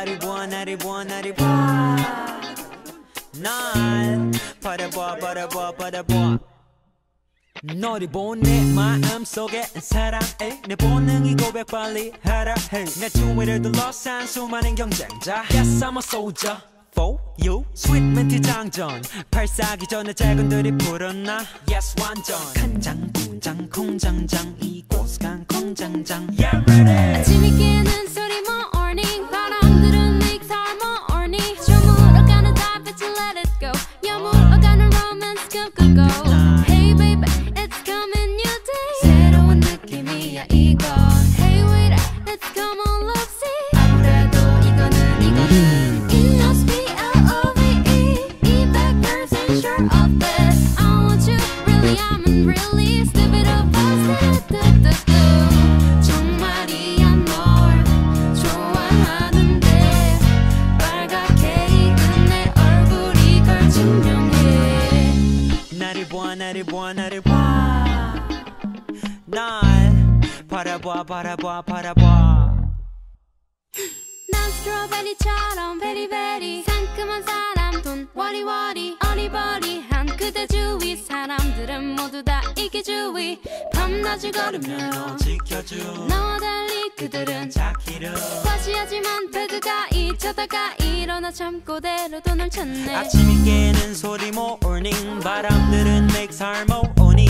나를 봐 나를 봐 나를 봐날 바라봐 바라봐 바라봐. 너를 본 내 마음속에 사랑해 내 본능이 고백 빨리 하라 해 내 주위를 둘러싼 수많은 경쟁자. Yes I'm a soldier for you. sweet 멘트 장전. 발사하기 전에 혀 근육들 풀었나. Yes 완전. 간장 공장 공장장. 이곳 간 공장장. Yeah ready. 아침이 깨는 걸 증명해 나를 봐 나를 봐 나를 봐날 바라봐 바라봐 바라봐. 난 스트로베리처럼 베리베리. 상큼한 사람 돈 워리워리 어리버리한 그대 주위. 사람들은 모두 다 이게 주위. 밤낮을 너 걸으며 지켜줘. 나와 달리 그들은 자기를. 과시하지만 배드가 잊혀다가 일어나 잠꼬대로 돈을 찾네. 아침이 깨는 소리 morning. 바람들은 harmony 저물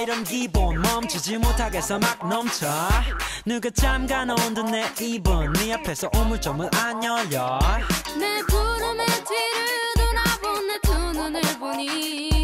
이런 기분 멈추지 못하겠어 막 넘쳐. 누가 잠가 놓은 듯 내 입은 네 앞에서 우물점을 안 열려. 내 구름의 뒤를 돌아본 내 두 눈을 보니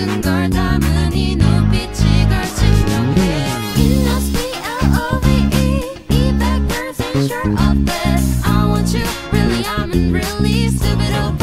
모든 걸 담은 이 눈빛이 걸 증명해 It must be L-O-V-E E back person sure of this I want you really I'm in really stupid oh